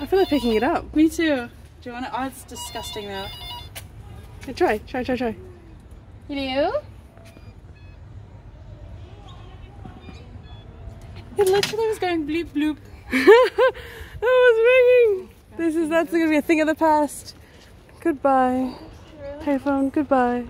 I feel like picking it up. Me too. Do you want to? Oh, it's disgusting though. I try, try, try, try. Hello? It literally was going bloop bloop. Oh, that was ringing. This is that's gonna be a thing of the past. Goodbye. Payphone. goodbye.